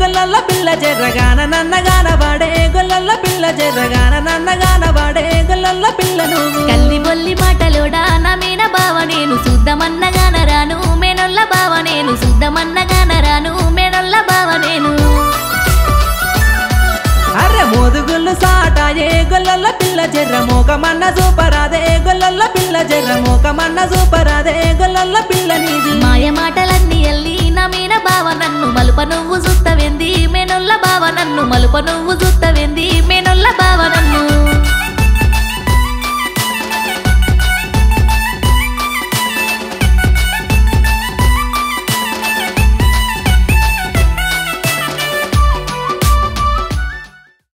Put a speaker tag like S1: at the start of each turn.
S1: గొల్లల పిల్ల జర్రగాన నన్నగాన వాడే గొల్లల పిల్ల జర్రగాన నన్నగాన వాడే గొల్లల పిల్ల నువ్వు
S2: కల్లి బొల్లి మాటలోడా నా మీన బావ నేను శుద్ధమన్నగాన రాను. మేనొల్ల బావ నేను శుద్ధమన్నగాన రాను. మేనొల్ల బావ నేను.
S1: అర్రె మోదుగుళ్ళు సాటాయే గొల్లల పిల్ల జర్ర మోకమన్న సూపరాదే గొల్లల పిల్ల జర్ర మోకమన్న సూపరాదే గొల్లల పిల్ల నీది.
S2: మాయ మాటలన్నీ మలుప నువ్వు సుత్తవెంది మెనుల్ల బావ నన్ను మలుప నువ్వు సుత్తవెంది